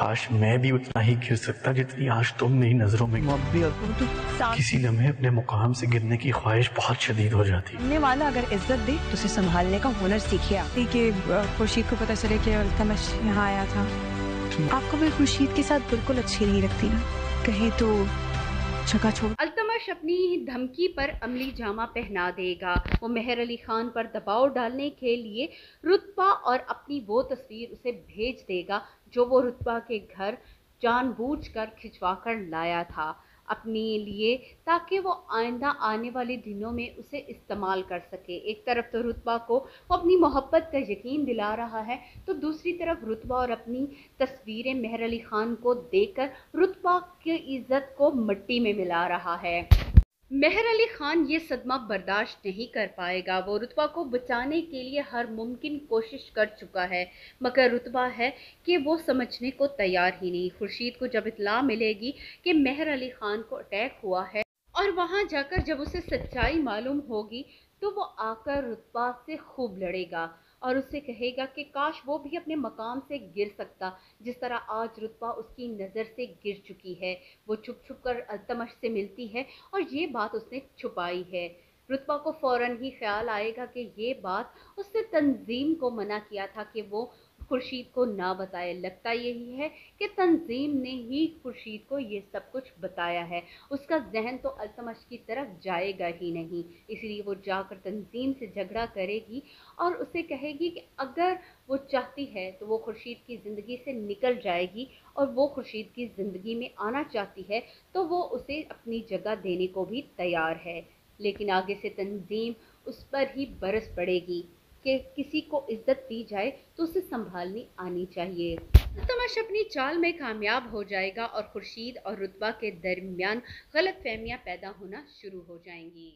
काश मैं भी उतना ही गिर सकता जितनी आज तुम मेरी नज़रों में तो साथ किसी लम्हे अपने मुकाम से गिरने की ख्वाहिश बहुत शदीद हो जाती। है वाला अगर इज़्ज़त दे तो उसे संभालने का हुनर सीखे कि खुर्शीद को पता चले कि अल्तमश यहाँ आया था। आपको भी खुर्शीद के साथ बिल्कुल अच्छी नहीं लगती ना। कहीं तो जगह छोड़ अल्तमश अपनी धमकी पर अमली जामा पहना देगा। वो मेहर अली खान पर दबाव डालने के लिए रुतबा और अपनी वो तस्वीर उसे भेज देगा, जो वो रुतबा के घर जानबूझकर खिंचवा कर लाया था। अपने लिए, ताकि वो आइंदा आने वाले दिनों में उसे इस्तेमाल कर सके। एक तरफ़ तो रुतबा को वो अपनी मोहब्बत का यकीन दिला रहा है तो दूसरी तरफ़ रुतबा और अपनी तस्वीरें मेहर अली खान को देकर रुतबा की इज़्ज़त को मिट्टी में मिला रहा है। मेहर अली खान ये सदमा बर्दाश्त नहीं कर पाएगा। वो रुतबा को बचाने के लिए हर मुमकिन कोशिश कर चुका है, मगर रुतबा है कि वो समझने को तैयार ही नहीं। खुर्शीद को जब इतला मिलेगी कि मेहर अली खान को अटैक हुआ है और वहाँ जाकर जब उसे सच्चाई मालूम होगी तो वो आकर रुतबा से खूब लड़ेगा। और उससे कहेगा कि, काश वो भी अपने मकाम से गिर सकता, जिस तरह आज रुतबा उसकी नज़र से गिर चुकी है। वो छुप छुप कर अल्तमश से मिलती है और ये बात उसने छुपाई है। रुतबा को फ़ौरन ही ख्याल आएगा कि ये बात उसने तंजीम को मना किया था कि वो खुर्शीद को ना बताए। लगता यही है कि तंजीम ने ही खुर्शीद को ये सब कुछ बताया है। उसका जहन तो अल्तमश की तरफ़ जाएगा ही नहीं। इसलिए वो जाकर तंजीम से झगड़ा करेगी और उसे कहेगी कि अगर वो चाहती है तो वो खुर्शीद की ज़िंदगी से निकल जाएगी और वो खुर्शीद की ज़िंदगी में आना चाहती है तो वो उसे अपनी जगह देने को भी तैयार है। लेकिन आगे से तंजीम उस पर ही बरस पड़ेगी कि किसी को इज़्ज़त दी जाए तो उसे संभालनी आनी चाहिए। तमश अपनी चाल में कामयाब हो जाएगा और खुर्शीद और रुतबा के दरमियान गलत फहमियाँ पैदा होना शुरू हो जाएँगी।